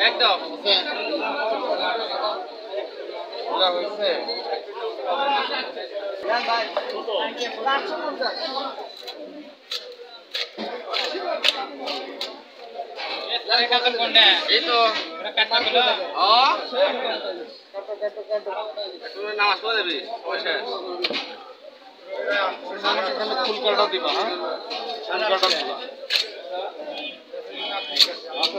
একদম। হয়েছে এই তো। তুমি নামাজ পড়ে যাবি? পয়সা ফুল কাটা দিবা হ্যাঁ? ফুল কাটা দিবা আচ্ছা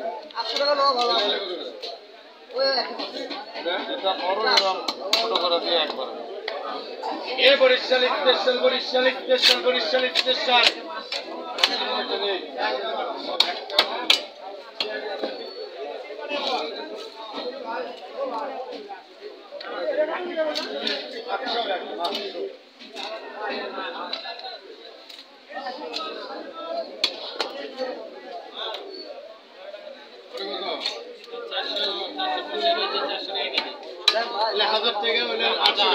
এ Barishal special Barishal special Barishal special হাজার টাকা হলে আচ্ছা।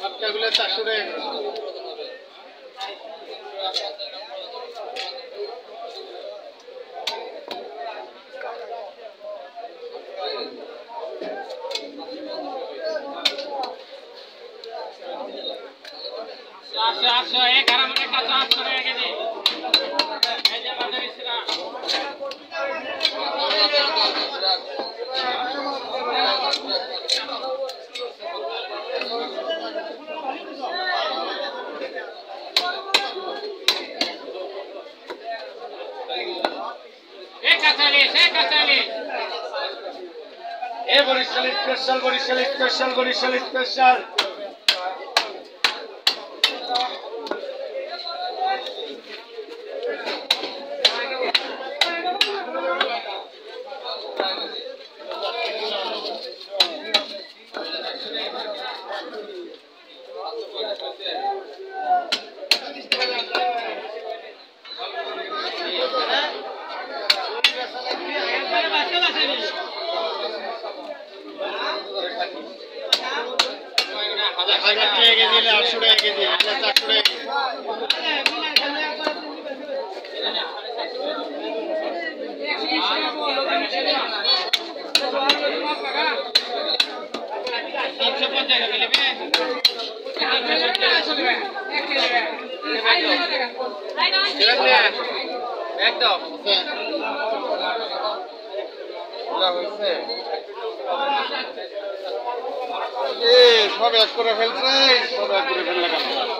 বাচ্চাগুলো চারশো টাকা আটশো আটশো এক হারাম একটা আটশো টাকা কেজি এই যে বাজার ইসরা। Barishal special Barishal special Barishal special হাজার টাকা কেজি আটশো কেজি এটা চারশো টাকা একদম সব এক করে ফেলছে সব এক করে ফেললে কেন